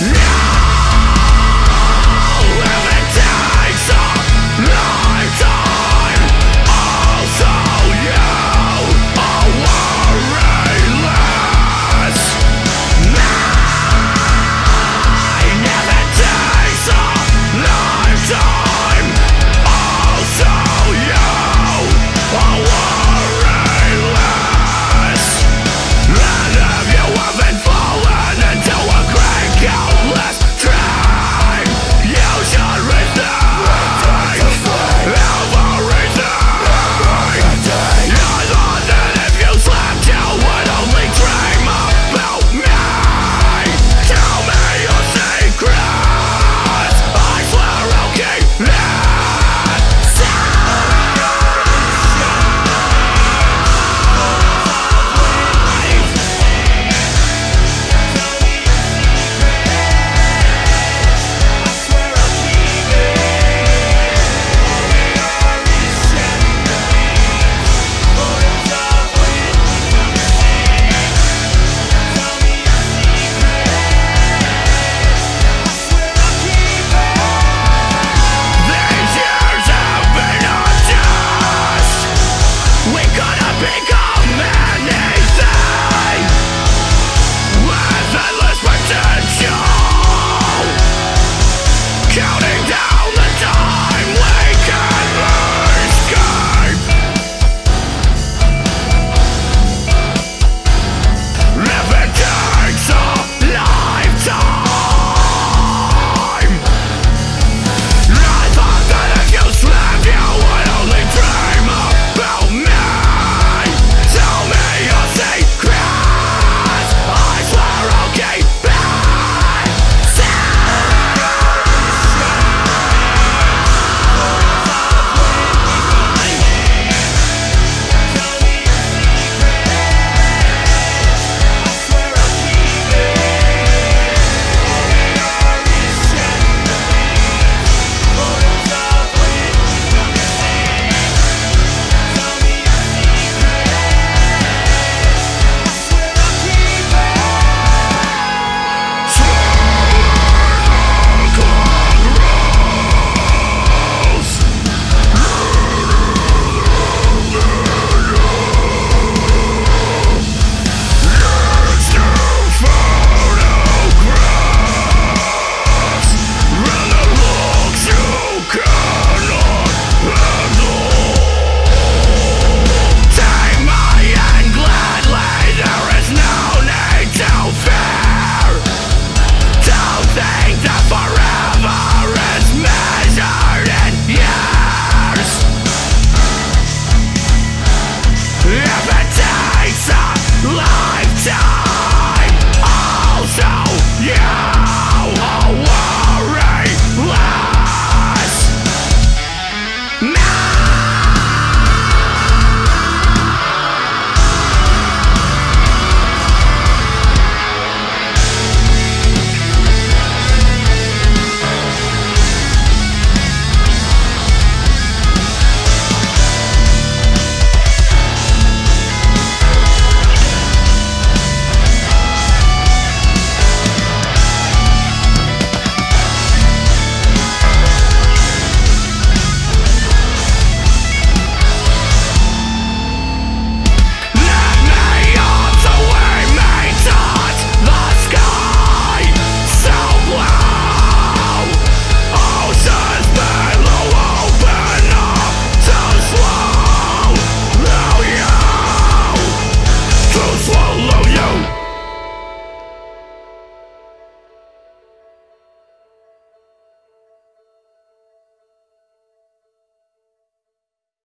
No!